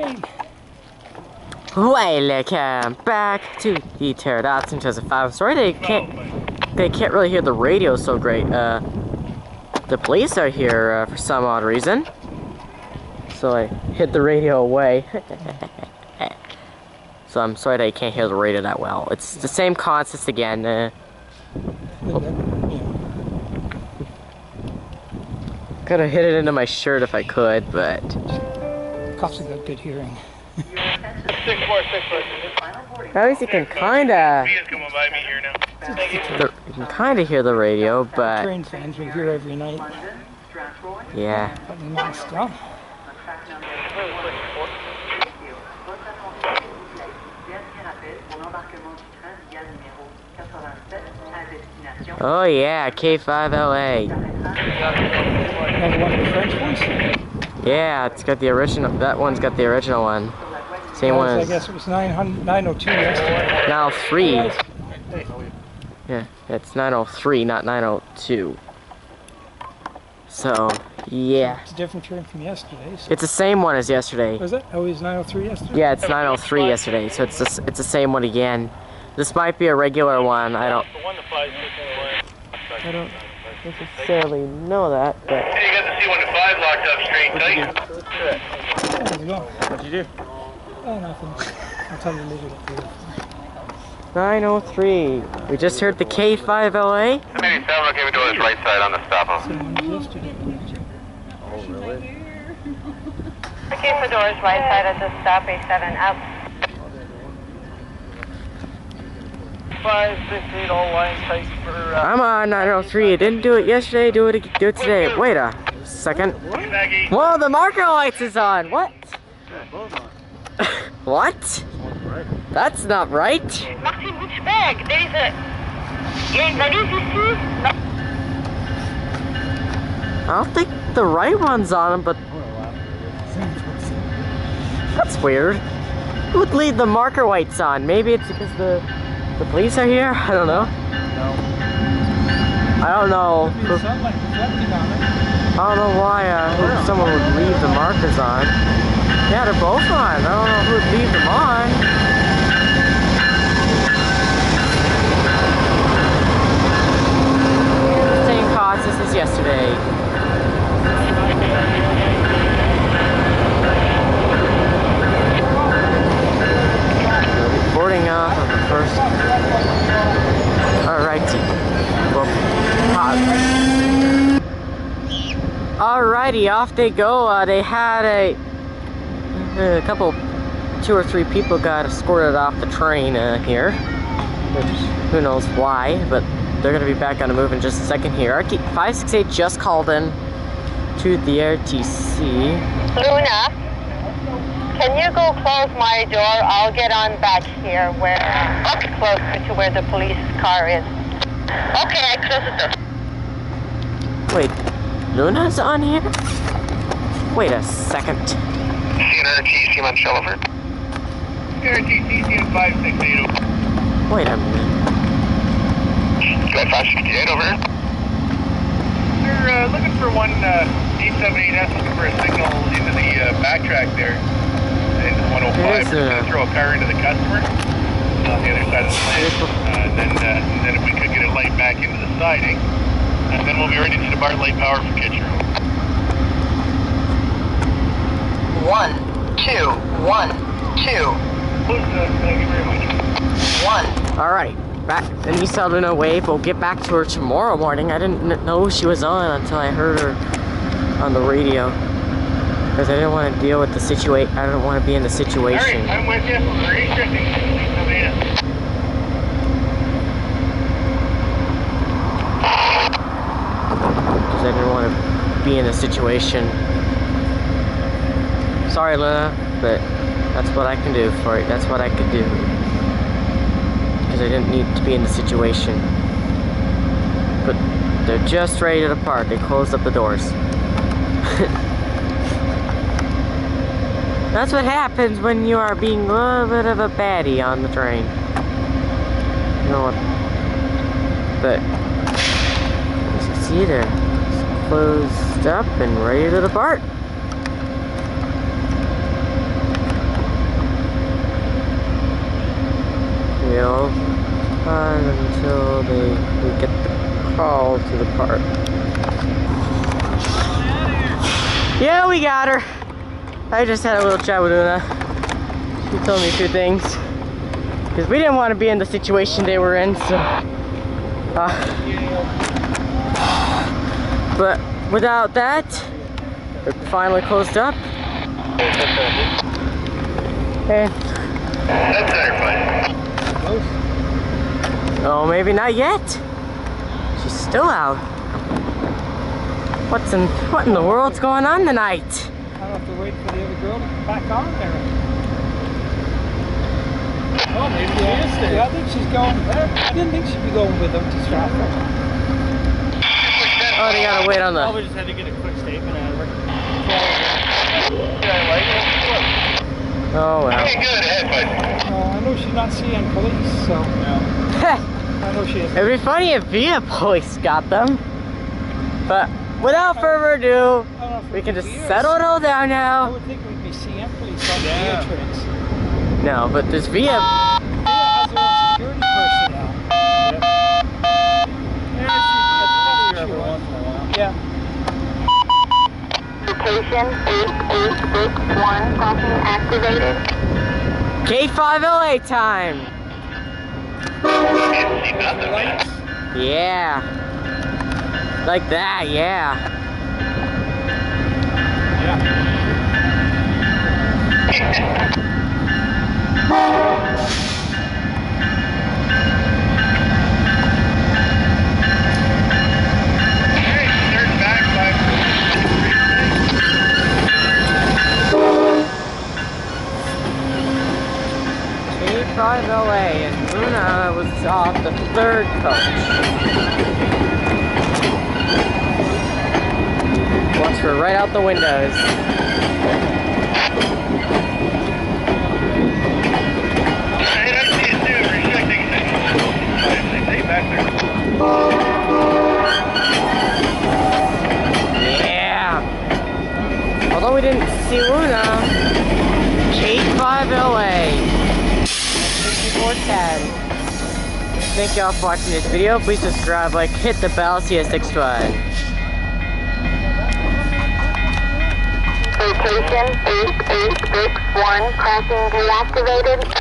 train. Welcome back to the Pterodactyl 2005 story. They can't, they can't really hear the radio so great. Uh, the police are here uh, for some odd reason. So I hid the radio away. so I'm sorry that you can't hear the radio that well. It's the same concept again. Uh, could have hid it into my shirt if I could, but Cops have got good hearing. Six four six four. at least you can kinda, He is coming by me here now. Thank you. the, you can kinda hear the radio, but Train fans we hear every night. yeah. But. Oh yeah, K5LA. Another one of the French ones. Yeah, it's got the original. That one's got the original one. Same one I guess it was 900, 902 yesterday. 903. Yeah, it's 903, not 902. So, yeah. It's a different train from yesterday. So. It's the same one as yesterday. Was it? Oh, it was 903 yesterday? Yeah, it's 903 yesterday, so it's the, it's the same one again. This might be a regular one. I don't The one that flies six I don't necessarily know that, but five locked up straight tight. There you go. What'd you do? Oh, nothing. I'll tell you later. 903. We just heard the K5LA. Maybe seven okay, we do this right side on the stop him. Same one as yesterday. Okay, for doors right side at the stop, A7 up. Five six eight all line tight for uh I'm on 903. I didn't do it yesterday. Do it. Do it today. Wait a second. back. Whoa, the marker lights is on. What? what? That's not right. Martin, which bag? There is a... Il y a ici? I don't think the right one's on them, but that's weird. Who would leave the marker lights on? Maybe it's because the the police are here. I don't know. I don't know. I don't know why uh, someone would leave the markers on. Yeah, they're both on. I don't know who would leave them on. Yesterday. Boarding off of the first. Alrighty. Well, pause. Alrighty, off they go. Uh, they had a, a couple, two or three people got escorted off the train uh, here. Which, who knows why, but they're gonna be back on the move in just a second here. RT 568 just called in to the RTC. Luna, can you go close my door? I'll get on back here where... Up closer to where the police car is. Okay, I close the door. Wait, Luna's on here? Wait a second. CNRT, Seaman Shelliver. CNRT, CCN five six eight oh. Wait a minute. Got five sixty eight over. They're uh, looking for one uh, eight seven eight S looking for a signal into the uh, backtrack there. And one oh five. There's a- Throw a car into the customer on the other side of the lane. Uh, and then uh, and then if we could get a light back into the siding, and then we'll be ready to depart light power for Kitchener. One, two, one, two, Thank you very much. one. Alright, back. And you saw Luna wave. We'll get back to her tomorrow morning. I didn't know she was on until I heard her on the radio. Because I didn't want to deal with the situation. I didn't want to be in the All right, situation. I'm with you. Very interesting. I didn't want to be in the situation. Sorry, Luna, but that's what I can do for you. That's what I could do. Because I didn't need to be in the situation. But they're just ready to depart. They closed up the doors. That's what happens when you are being a little bit of a baddie on the train. You know what? But see, they're closed up and ready to depart. You until they, get the call to depart. Yeah, we got her. I just had a little chat with Una. She told me a few things. Because we didn't want to be in the situation they were in, so... Uh, but without that, it finally closed up. And, That's center oh, maybe not yet. She's still out. What's in, what in the world's going on tonight? I'll have to wait for the other girl to come back on there. Oh, maybe she is there. Yeah, I think she's going. I didn't think she'd be going with them to Stratford. Oh, they gotta wait on the. just had to get a quick statement out of her. Yeah, like it. Oh well. Okay, good. Ahead, bud. Uh, I know she's not seeing police, so I know she is. It'd be funny if Via Police got them. But without further ado, I don't know if we can just settle it all down I now. would think we'd be seeing police on Yeah. the trains. No, but this Via. Via has their own security personnel. Location 8861 crossing activated. K5LA time. Can't see nothing, man. Yeah. Like that, yeah. Okay, start back by K5LA and Luna the third coach. Once we're right out the windows. Hey, I see it too. Restricting signal. Stay back there. Yeah. Although we didn't see Luna, K5LA. 6410. Thank y'all for watching this video. Please subscribe, like, hit the bell, see you next time. Location 8861 crossing deactivated.